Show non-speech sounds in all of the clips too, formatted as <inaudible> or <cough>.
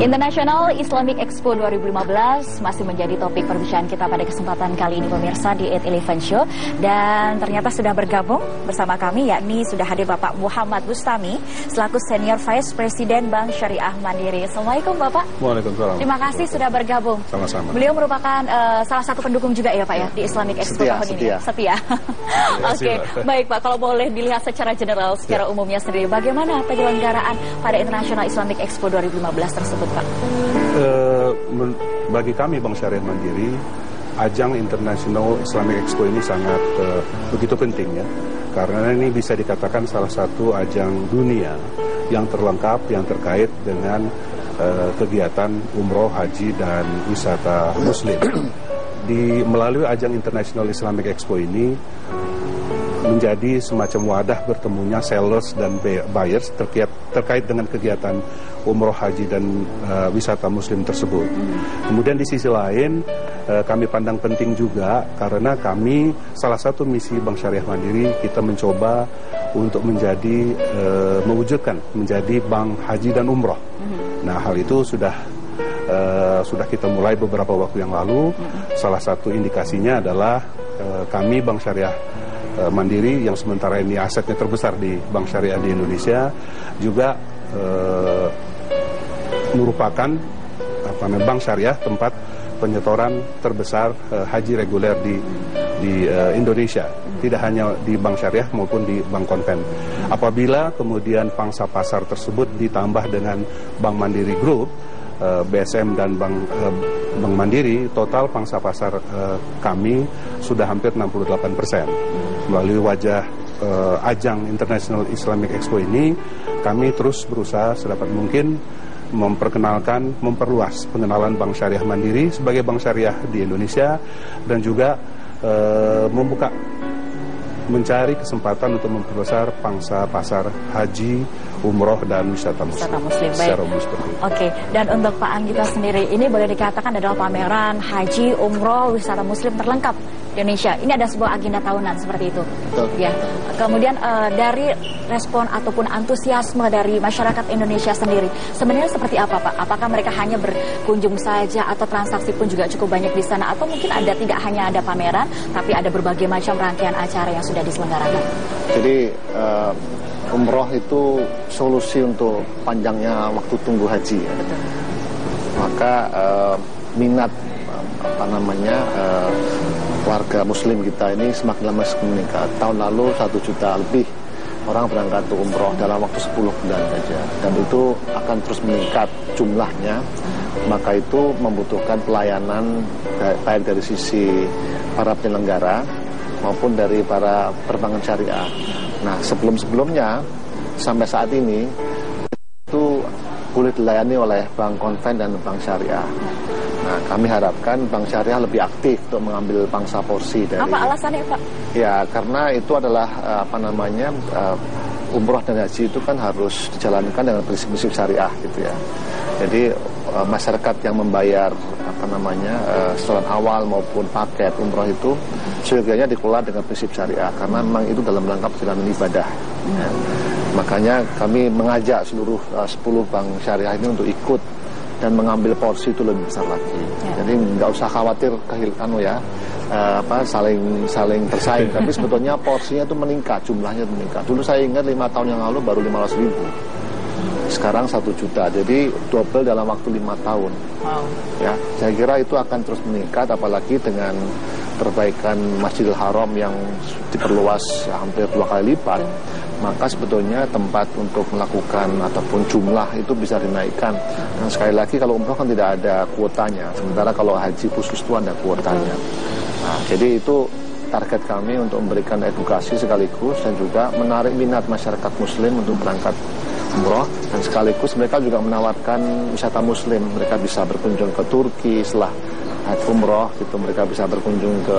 International Islamic Expo 2015 masih menjadi topik perbincangan kita pada kesempatan kali ini pemirsa di 811 Show dan ternyata sudah bergabung bersama kami yakni sudah hadir Bapak Muhammad Bustami selaku Senior Vice President Bank Syariah Mandiri. Assalamualaikum Bapak. Waalaikumsalam. Terima kasih sudah bergabung. Sama-sama. Beliau merupakan uh, salah satu pendukung juga ya Pak ya di Islamic Expo setia, tahun setia. ini. Setia. <laughs> Oke, okay. baik Pak. Kalau boleh dilihat secara general, secara ya. umumnya sendiri, bagaimana penyelenggaraan pada International Islamic Expo 2015 tersebut? Pak? Uh, bagi kami Bank Syariah Mandiri, ajang International Islamic Expo ini sangat uh, begitu penting ya, karena ini bisa dikatakan salah satu ajang dunia yang terlengkap yang terkait dengan uh, kegiatan umroh, haji dan wisata Muslim. Di melalui ajang International Islamic Expo ini menjadi semacam wadah bertemunya sellers dan buyers terkait terkait dengan kegiatan umroh haji dan uh, wisata muslim tersebut. Kemudian di sisi lain uh, kami pandang penting juga karena kami salah satu misi Bank Syariah Mandiri kita mencoba untuk menjadi uh, mewujudkan menjadi bank haji dan umroh. Nah hal itu sudah uh, sudah kita mulai beberapa waktu yang lalu. Salah satu indikasinya adalah uh, kami Bank Syariah Mandiri yang sementara ini asetnya terbesar di Bank Syariah di Indonesia juga uh, merupakan apa namanya bank syariah tempat penyetoran terbesar uh, haji reguler di di uh, Indonesia tidak hanya di bank syariah maupun di bank konven. Apabila kemudian pangsa pasar tersebut ditambah dengan Bank Mandiri Group uh, BSM dan Bank uh, Bank Mandiri total pangsa pasar uh, kami sudah hampir 68 persen. Melalui wajah ajang International Islamic Expo ini kami terus berusaha sedapat mungkin memperkenalkan, memperluas pengenalan Bank Syariah Mandiri sebagai bank syariah di Indonesia dan juga membuka mencari kesempatan untuk memperbesar pangsa pasar haji, umroh dan wisata muslim. Wisata muslim baik. Oke, okay. dan untuk Pak Anggita sendiri ini boleh dikatakan adalah pameran haji, umroh, wisata muslim terlengkap di Indonesia. Ini ada sebuah agenda tahunan seperti itu. Betul. Ya. Kemudian uh, dari respon ataupun antusiasme dari masyarakat Indonesia sendiri, sebenarnya seperti apa Pak? Apakah mereka hanya berkunjung saja atau transaksi pun juga cukup banyak di sana atau mungkin ada tidak hanya ada pameran, tapi ada berbagai macam rangkaian acara yang sudah diselenggarakan? Jadi uh, umroh itu solusi untuk panjangnya waktu tunggu haji. Ya. Maka uh, minat apa namanya uh, warga muslim kita ini semakin lama semakin meningkat. Tahun lalu satu juta lebih orang berangkat ke umroh dalam waktu 10 bulan saja. Dan itu akan terus meningkat jumlahnya. Maka itu membutuhkan pelayanan baik dari sisi para penyelenggara maupun dari para perbankan syariah. Nah sebelum-sebelumnya sampai saat ini itu boleh dilayani oleh bank konven dan bank syariah. Nah, kami harapkan Bank Syariah lebih aktif untuk mengambil pangsa porsi dari. Apa alasannya, Pak? Ya, karena itu adalah apa namanya uh, umroh dan haji itu kan harus dijalankan dengan prinsip-prinsip syariah gitu ya. Jadi uh, masyarakat yang membayar apa namanya uh, setelan awal maupun paket umroh itu seyogianya dikelola dengan prinsip syariah karena memang itu dalam rangka perjalanan ibadah. Ya. Makanya kami mengajak seluruh uh, 10 bank syariah ini untuk ikut dan mengambil porsi itu lebih besar lagi. Ya. Jadi nggak usah khawatir kehilangan ya uh, apa saling saling bersaing. <laughs> Tapi sebetulnya porsinya itu meningkat, jumlahnya itu meningkat. Dulu saya ingat lima tahun yang lalu baru 500 ribu. Sekarang satu juta, jadi double dalam waktu lima tahun. Wow. Ya, saya kira itu akan terus meningkat, apalagi dengan perbaikan Masjidil Haram yang diperluas hampir dua kali lipat maka sebetulnya tempat untuk melakukan ataupun jumlah itu bisa dinaikkan. Dan sekali lagi kalau umroh kan tidak ada kuotanya, sementara kalau haji khusus itu ada kuotanya. Nah, jadi itu target kami untuk memberikan edukasi sekaligus dan juga menarik minat masyarakat muslim untuk berangkat umroh dan sekaligus mereka juga menawarkan wisata muslim. Mereka bisa berkunjung ke Turki setelah umroh gitu mereka bisa berkunjung ke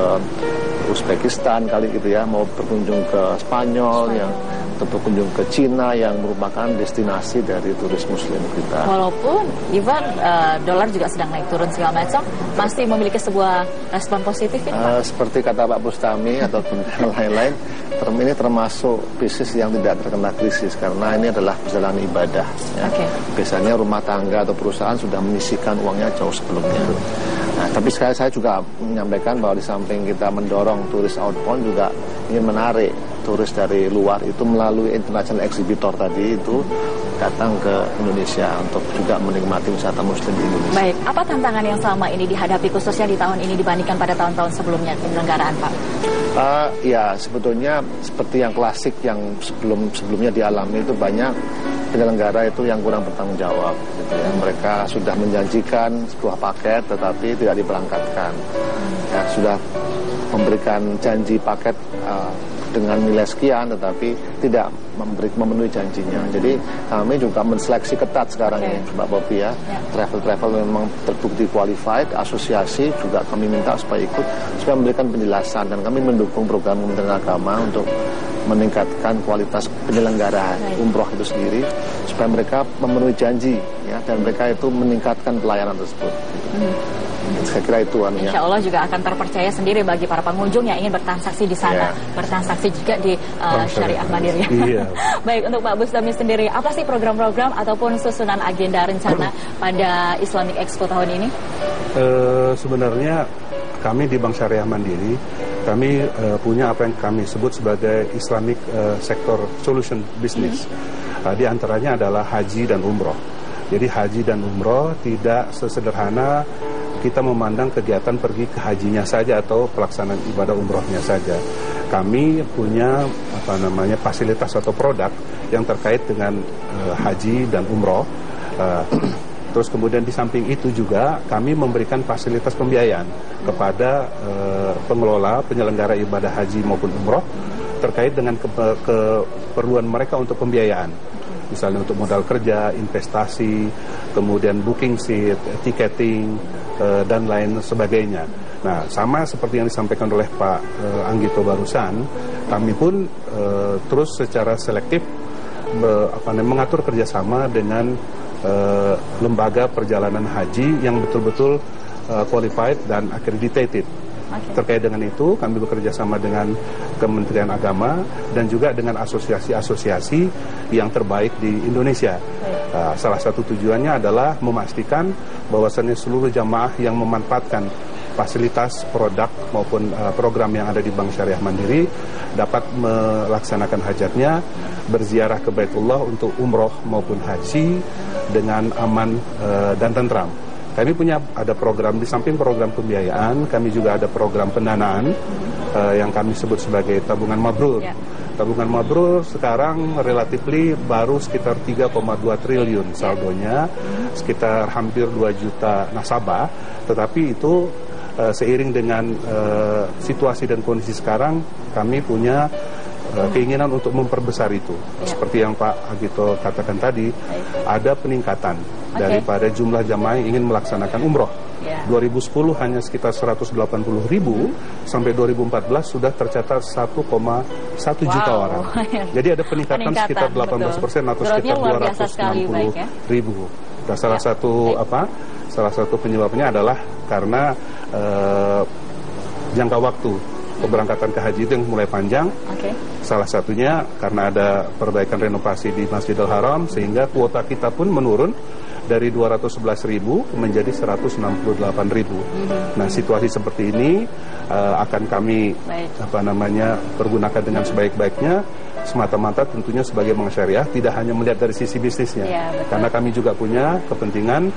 Uzbekistan kali gitu ya mau berkunjung ke Spanyol yang atau berkunjung ke Cina yang merupakan destinasi dari turis muslim kita. Walaupun even uh, dolar juga sedang naik turun segala macam, masih memiliki sebuah respon positif Pak? Uh, seperti kata Pak Bustami <laughs> ataupun lain-lain, term ini termasuk bisnis yang tidak terkena krisis karena ini adalah perjalanan ibadah. Ya. Okay. Biasanya rumah tangga atau perusahaan sudah menyisikan uangnya jauh sebelumnya. Nah, tapi sekali saya juga menyampaikan bahwa di samping kita mendorong turis outbound juga ingin menarik turis dari luar itu melalui international exhibitor tadi itu datang ke Indonesia untuk juga menikmati wisata muslim di Indonesia. Baik, apa tantangan yang selama ini dihadapi khususnya di tahun ini dibandingkan pada tahun-tahun sebelumnya penyelenggaraan Pak? Uh, ya sebetulnya seperti yang klasik yang sebelum sebelumnya dialami itu banyak penyelenggara itu yang kurang bertanggung jawab. Gitu ya. Mereka sudah menjanjikan sebuah paket tetapi tidak diberangkatkan. Ya, sudah memberikan janji paket uh, dengan nilai sekian tetapi tidak memberi, memenuhi janjinya. Jadi kami juga menseleksi ketat sekarang okay. ini Mbak Bobi ya. ya. Travel-travel memang terbukti qualified, asosiasi juga kami minta supaya ikut supaya memberikan penjelasan dan kami mendukung program Kementerian Agama untuk meningkatkan kualitas penyelenggaraan umroh itu sendiri supaya mereka memenuhi janji ya dan mereka itu meningkatkan pelayanan tersebut. Hmm. Saya kira itu anunya. Insya Allah juga akan terpercaya sendiri bagi para pengunjung yang ingin bertransaksi di sana, yeah. bertransaksi juga di uh, Syariah Mandiri. Iya. <laughs> Baik untuk Pak Bustami sendiri, apa sih program-program ataupun susunan agenda rencana pada Islamic Expo tahun ini? Uh, sebenarnya kami di Bank Syariah Mandiri kami uh, punya apa yang kami sebut sebagai Islamic uh, Sector Solution Business. Mm -hmm. uh, di antaranya adalah haji dan umroh. Jadi haji dan umroh tidak sesederhana kita memandang kegiatan pergi ke hajinya saja atau pelaksanaan ibadah umrohnya saja. Kami punya apa namanya fasilitas atau produk yang terkait dengan uh, haji dan umroh. Uh, terus kemudian di samping itu juga kami memberikan fasilitas pembiayaan kepada uh, pengelola penyelenggara ibadah haji maupun umroh terkait dengan ke keperluan mereka untuk pembiayaan misalnya untuk modal kerja, investasi, kemudian booking seat, ticketing, uh, dan lain sebagainya. Nah, sama seperti yang disampaikan oleh Pak uh, Anggito barusan, kami pun uh, terus secara selektif uh, apa mengatur kerjasama dengan uh, lembaga perjalanan haji yang betul-betul uh, qualified dan accredited. Okay. Terkait dengan itu, kami bekerja sama dengan Kementerian Agama dan juga dengan asosiasi-asosiasi yang terbaik di Indonesia. Uh, salah satu tujuannya adalah memastikan bahwasannya seluruh jamaah yang memanfaatkan fasilitas produk maupun uh, program yang ada di Bank Syariah Mandiri dapat melaksanakan hajatnya berziarah ke Baitullah untuk umroh maupun haji dengan aman uh, dan tentram. Kami punya ada program di samping program pembiayaan, kami juga ada program pendanaan uh, yang kami sebut sebagai tabungan mabrur. Yeah. Tabungan mabrur sekarang relatifly baru sekitar 3,2 triliun saldonya, sekitar hampir 2 juta nasabah, tetapi itu seiring dengan uh, situasi dan kondisi sekarang kami punya uh, keinginan untuk memperbesar itu. Ya. Seperti yang Pak Agito katakan tadi, ada peningkatan okay. daripada jumlah jamaah yang ingin melaksanakan umroh. Yeah. 2010 hanya sekitar 180 ribu, hmm. sampai 2014 sudah tercatat 1,1 wow. juta orang. <laughs> Jadi ada peningkatan, peningkatan sekitar 18 persen atau sekitar 260 ya? ribu. Nah, salah satu apa? Salah satu penyebabnya adalah karena uh, jangka waktu keberangkatan ke haji itu yang mulai panjang. Okay. Salah satunya karena ada perbaikan renovasi di Masjidil Haram sehingga kuota kita pun menurun dari 211 ribu menjadi 168 ribu. Mm-hmm. Nah situasi seperti ini uh, akan kami Baik. apa namanya pergunakan dengan sebaik-baiknya semata-mata tentunya sebagai bank syariah tidak hanya melihat dari sisi bisnisnya ya, karena kami juga punya kepentingan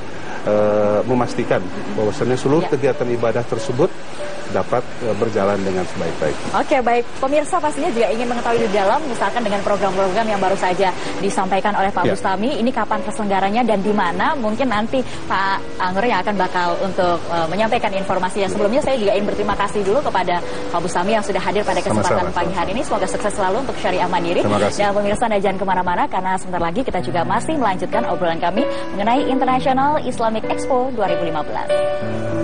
uh, memastikan bahwa seluruh ya. kegiatan ibadah tersebut dapat uh, berjalan dengan sebaik-baik. Oke, baik. Pemirsa pastinya juga ingin mengetahui di dalam, misalkan dengan program-program yang baru saja disampaikan oleh Pak ya. Bustami, ini kapan terselenggaranya dan di mana? Mungkin nanti Pak Angger yang akan bakal untuk uh, menyampaikan informasi yang sebelumnya. Saya juga ingin berterima kasih dulu kepada Pak Bustami yang sudah hadir pada kesempatan Sama-sama. pagi hari ini. Semoga sukses selalu untuk Syariah Mandiri. Dan pemirsa, jangan ke mana-mana karena sebentar lagi kita juga masih melanjutkan obrolan kami mengenai International Islamic Expo 2015.